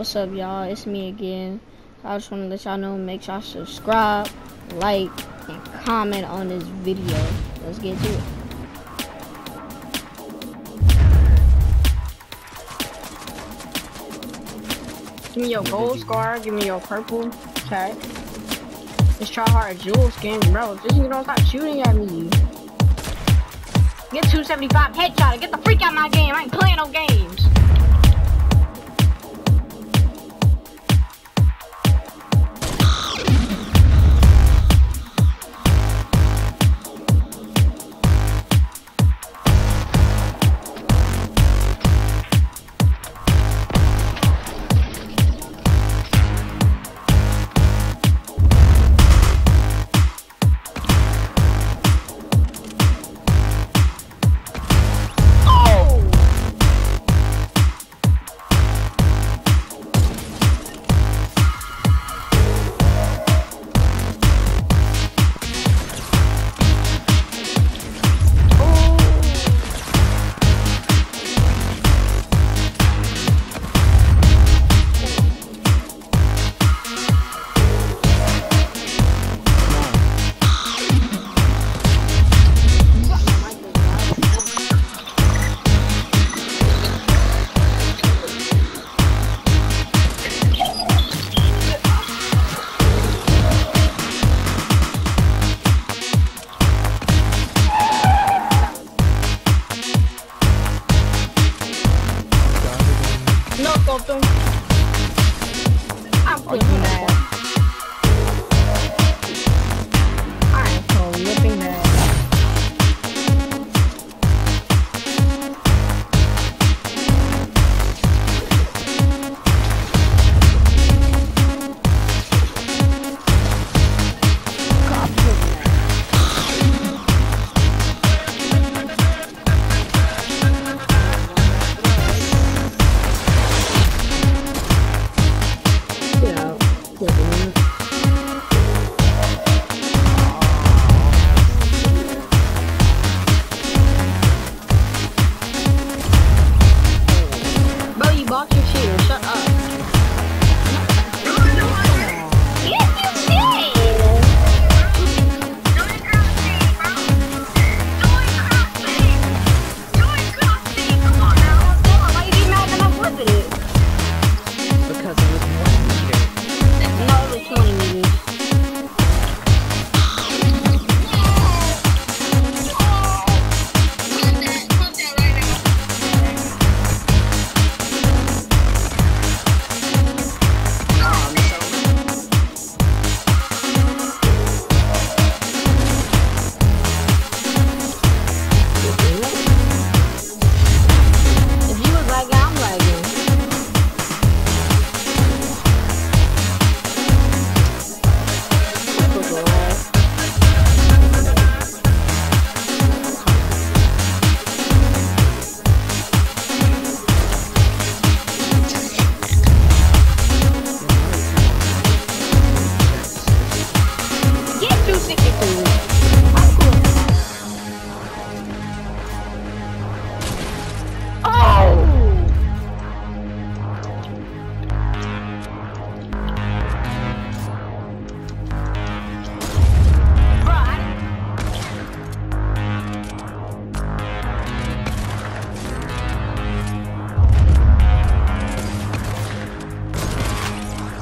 What's up, y'all? It's me again. I just want to let y'all know, make sure y'all subscribe, like, and comment on this video. Let's get to it. Give me your gold scar, give me your purple tag. Let's try hard jewel skin, bro. This nigga don't stop shooting at me. Get 275 headshot and get the freak out my game. I ain't playing no games.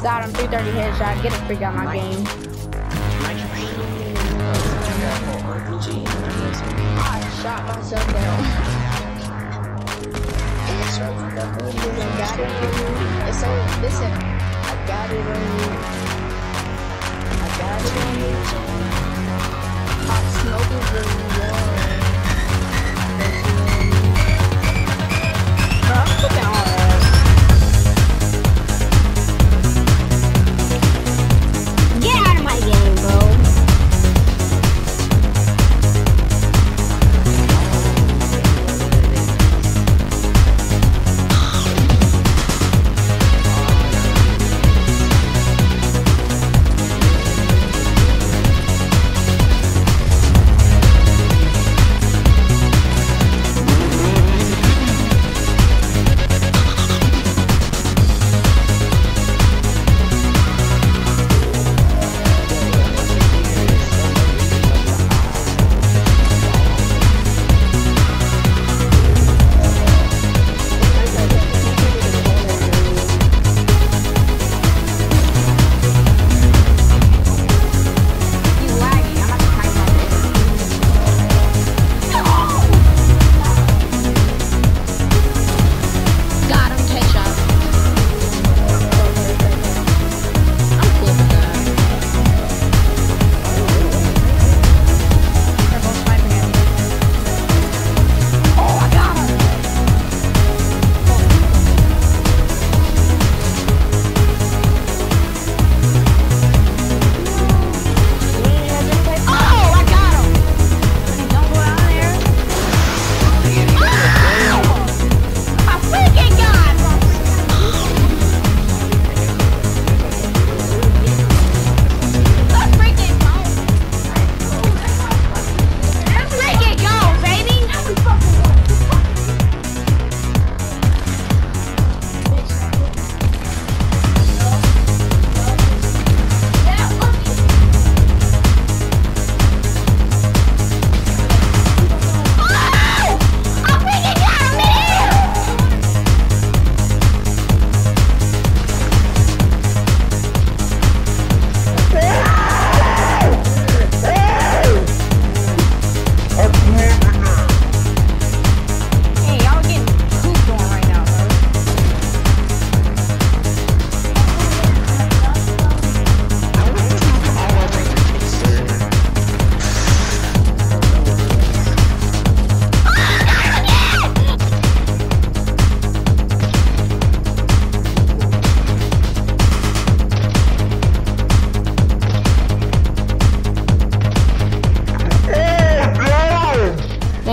Got him 330 headshot. Get a freak out my game. I shot myself down. Listen, I got it on you. I got it on you. Smoke really.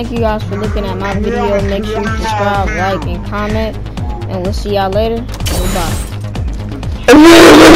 Thank you guys for looking at my video. Make sure you subscribe, like, and comment. And we'll see y'all later. Goodbye.